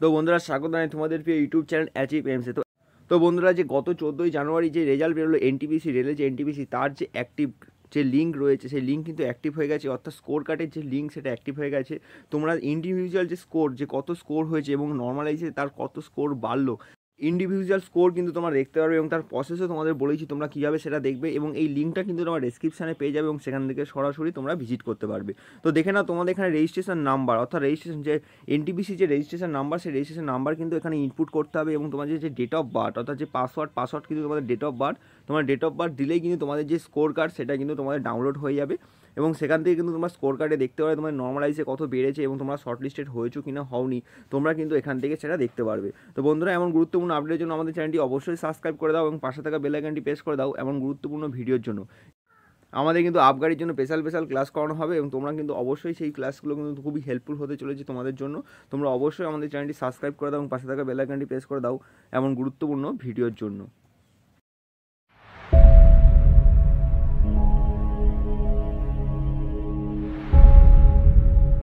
তো বন্ধুরা, স্বাগত জানাই তোমাদের প্রিয় ইউটিউব চ্যানেল অ্যাচিভ এমসে তো। তো বন্ধুরা, যে গত চোদ্দোই জানুয়ারি যে রেজাল্ট বেরোলো এনটিপিসি রেলের যে এনটিপিসি তার যে অ্যাক্টিভ যে লিঙ্ক রয়েছে, সেই লিঙ্ক কিন্তু অ্যাক্টিভ হয়ে গেছে। অর্থাৎ স্কোর কার্ডের যে লিঙ্ক সেটা অ্যাক্টিভ হয়ে গেছে। তোমরা ইন্ডিভিজুয়াল যে স্কোর যে কত স্কোর হয়েছে এবং নর্মালাইজে তার কত স্কোর বাড়লো ইন্ডিভিজুয়াল স্কোর কিন্তু তোমরা দেখতে পারবে এবং তার প্রসেসও তোমাদের বলেছি তোমরা কীভাবে সেটা দেখবে এবং এই লিঙ্কটা কিন্তু তোমার ডেসক্রিপশানে পেয়ে যাবে এবং সেখান থেকে সরাসরি তোমরা ভিজিট করতে পারবে। তো দেখে নাও তোমাদের এখানে রেজিস্ট্রেশন নাম্বার অর্থাৎ রেজিস্ট্রেশন যে এনটিপিসি যে রেজিস্ট্রেশন নাম্বার সেই রেজিস্ট্রেশন নাম্বার কিন্তু এখানে ইনপুট করতে হবে এবং তোমাদের যে ডেট অফ বার্থ অর্থাৎ যে পাসওয়ার্ড পাসওয়ার্ড কিন্তু তোমাদের ডেট অফ বার্থ তোমার ডেট অফ বার্থ দিলেই কিন্তু তোমাদের যে স্কোর কার্ড সেটা কিন্তু তোমাদের ডাউনলোড হয়ে যাবে। এবং সেখান থেকে কিন্তু তোমরা স্কোর কার্ডে দেখতে পাবে তোমার নর্মালাইজে কত বেড়েছে এবং তোমরা শর্ট লিস্টেড হয়েছো কিনা হওনি, তোমরা কিন্তু এখান থেকে সেটা দেখতে পারবে। তো বন্ধুরা, এমন গুরুত্বপূর্ণ আপডেটের জন্য আমাদের চ্যানেলটি অবশ্যই সাবস্ক্রাইব করে দাও এবং পাশে থাকা বেল আইকনটি প্রেস করে দাও এমন গুরুত্বপূর্ণ ভিডিওর জন্য। আমাদের কিন্তু আপগাড়ির জন্য স্পেশাল স্পেশাল ক্লাস করানো হবে এবং তোমরা কিন্তু অবশ্যই সেই ক্লাসগুলো কিন্তু খুবই হেল্পফুল হতে চলেছে তোমাদের জন্য। তোমরা অবশ্যই আমাদের চ্যানেলটি সাবস্ক্রাইব করে দাও এবং পাশে থাকা বেল আইকনটি প্রেস করে দাও এমন গুরুত্বপূর্ণ ভিডিওর জন্য।